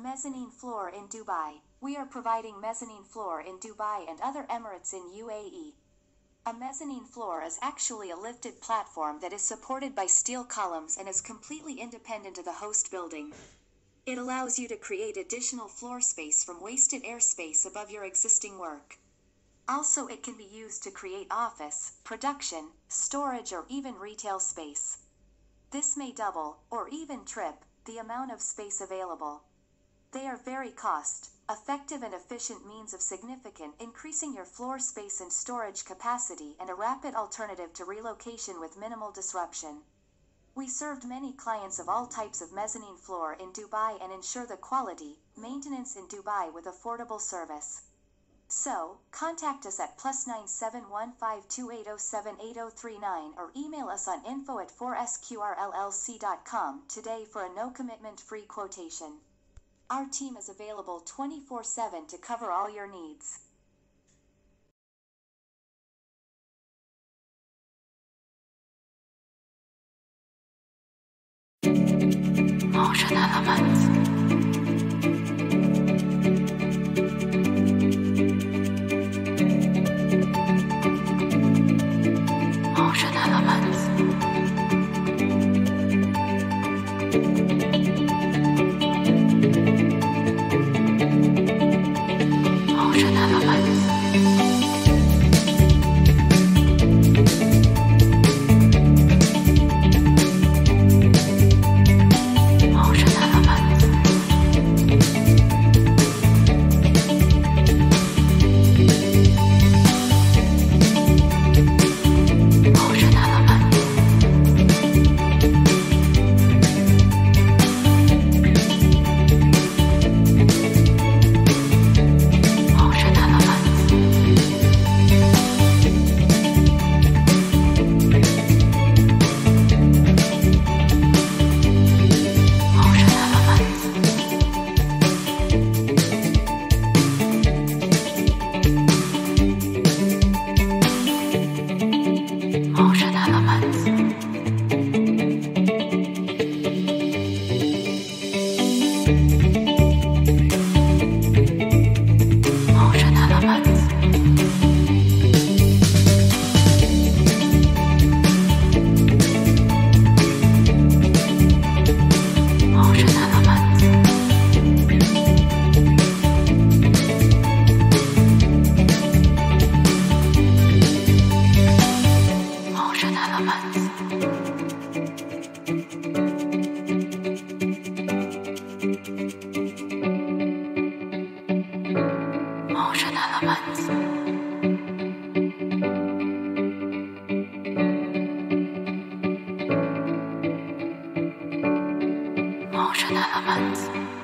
Mezzanine floor in Dubai. We are providing mezzanine floor in Dubai and other Emirates in UAE. A mezzanine floor is actually a lifted platform that is supported by steel columns and is completely independent of the host building. It allows you to create additional floor space from wasted airspace above your existing work. Also, it can be used to create office, production, storage, or even retail space. This may double, or even trip, the amount of space available. They are very cost effective and efficient means of significant increasing your floor space and storage capacity and a rapid alternative to relocation with minimal disruption. We served many clients of all types of mezzanine floor in Dubai and ensure the quality, maintenance in Dubai with affordable service. So, contact us at plus 971528078039 or email us on info at 4sqrllc.com today for a no commitment free quotation. Our team is available 24 7 to cover all your needs. 冒着他的蚊子，冒着他的蚊子，冒着他的蚊子。